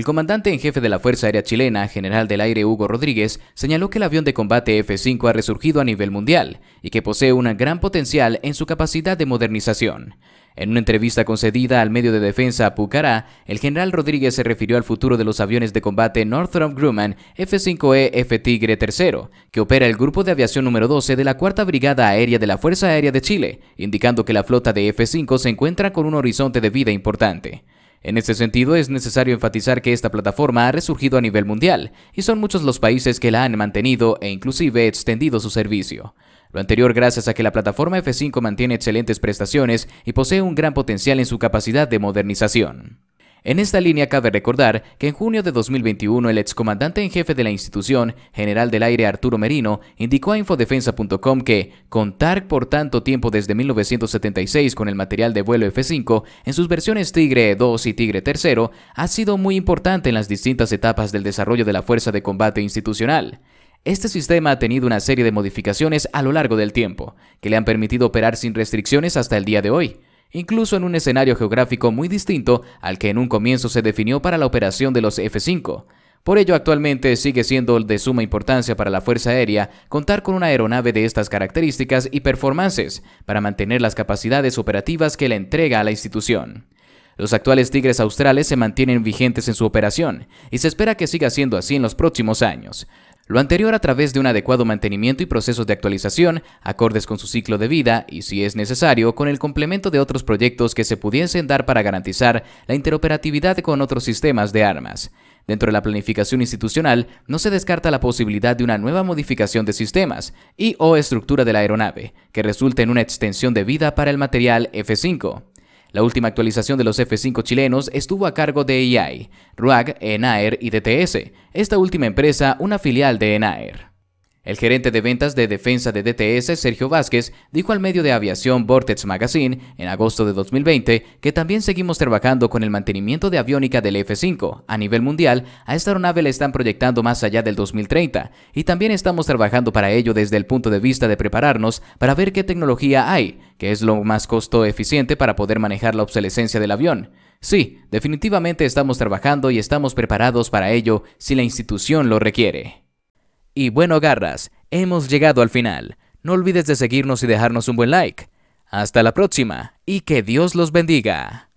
El comandante en jefe de la Fuerza Aérea Chilena, general del aire Hugo Rodríguez, señaló que el avión de combate F-5 ha resurgido a nivel mundial y que posee un gran potencial en su capacidad de modernización. En una entrevista concedida al medio de defensa Pucará, el general Rodríguez se refirió al futuro de los aviones de combate Northrop Grumman F-5E F-Tigre III, que opera el Grupo de Aviación número 12 de la Cuarta Brigada Aérea de la Fuerza Aérea de Chile, indicando que la flota de F-5 se encuentra con un horizonte de vida importante. En este sentido, es necesario enfatizar que esta plataforma ha resurgido a nivel mundial, y son muchos los países que la han mantenido e inclusive extendido su servicio. Lo anterior gracias a que la plataforma F5 mantiene excelentes prestaciones y posee un gran potencial en su capacidad de modernización. En esta línea cabe recordar que en junio de 2021 el excomandante en jefe de la institución, general del aire Arturo Merino, indicó a infodefensa.com que contar por tanto tiempo desde 1976 con el material de vuelo F5 en sus versiones Tigre 2 y Tigre 3 ha sido muy importante en las distintas etapas del desarrollo de la fuerza de combate institucional. Este sistema ha tenido una serie de modificaciones a lo largo del tiempo, que le han permitido operar sin restricciones hasta el día de hoy incluso en un escenario geográfico muy distinto al que en un comienzo se definió para la operación de los F-5. Por ello, actualmente sigue siendo de suma importancia para la Fuerza Aérea contar con una aeronave de estas características y performances para mantener las capacidades operativas que le entrega a la institución. Los actuales Tigres australes se mantienen vigentes en su operación y se espera que siga siendo así en los próximos años, lo anterior a través de un adecuado mantenimiento y procesos de actualización, acordes con su ciclo de vida y, si es necesario, con el complemento de otros proyectos que se pudiesen dar para garantizar la interoperatividad con otros sistemas de armas. Dentro de la planificación institucional, no se descarta la posibilidad de una nueva modificación de sistemas y o estructura de la aeronave, que resulte en una extensión de vida para el material F5. La última actualización de los F5 chilenos estuvo a cargo de EI, RUAG, ENAER y DTS, esta última empresa una filial de ENAER. El gerente de ventas de defensa de DTS, Sergio Vázquez, dijo al medio de aviación Vortex Magazine en agosto de 2020 que también seguimos trabajando con el mantenimiento de aviónica del F-5. A nivel mundial, a esta aeronave le están proyectando más allá del 2030 y también estamos trabajando para ello desde el punto de vista de prepararnos para ver qué tecnología hay, que es lo más costo eficiente para poder manejar la obsolescencia del avión. Sí, definitivamente estamos trabajando y estamos preparados para ello si la institución lo requiere. Y bueno, garras, hemos llegado al final. No olvides de seguirnos y dejarnos un buen like. Hasta la próxima y que Dios los bendiga.